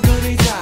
girl, goody.